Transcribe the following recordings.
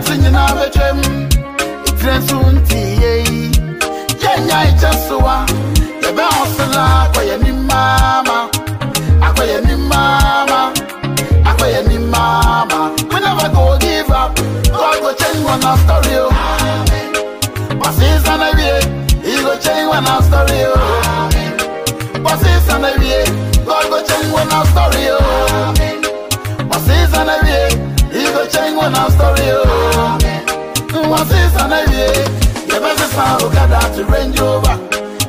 yɛte nyinaa bɛtwam ɛtirɛ nso ntiiye yɛnya ɛkyɛ soa yɛbɛhɔsola akɔyɛ ne maama akɔyɛ ne maama akɔyɛ ne maama we never go give up. God go change one our story o bɔsesa na wie he go change one our story o bɔsesa na wie god go change one our story o bɔsesa na wie he go change one our story. Bosses and a way, you better sound look at that to range over.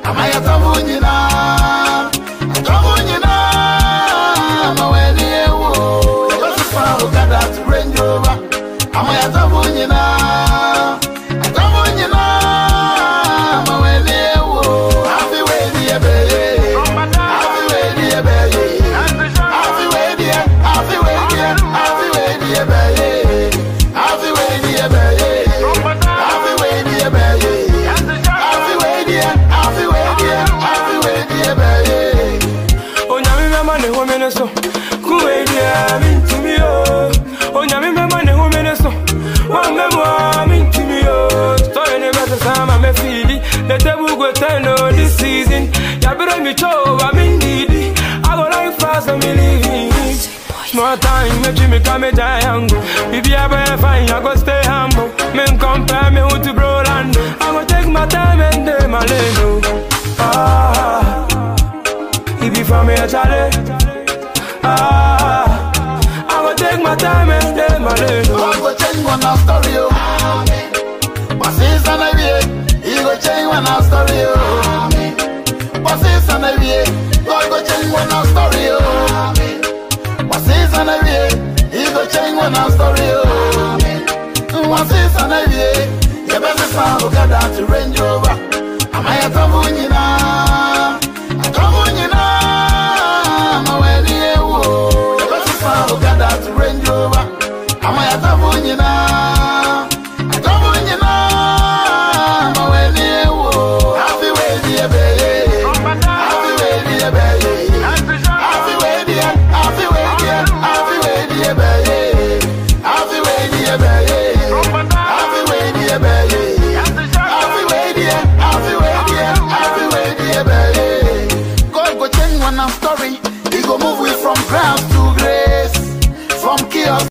Am I at a munina? A munina, I'm a wedding, you better sound look at that to range over. Am I at Small time, make me come a giant Bibi I better fine, I go stay humble. Men compare me who to bro he be from here, Charlie. Ah, I go take my time and stay my lane. God go change one our story, oh. Bosses and a way, he go change one our story, oh. Bosses and a way, God go change one our story, oh. Bosses and a way, he go change one our story, oh. Bosses and a way, you better sound look at that to range over. Am I at a munina? and story. He go move we from ground to grace, from chaos.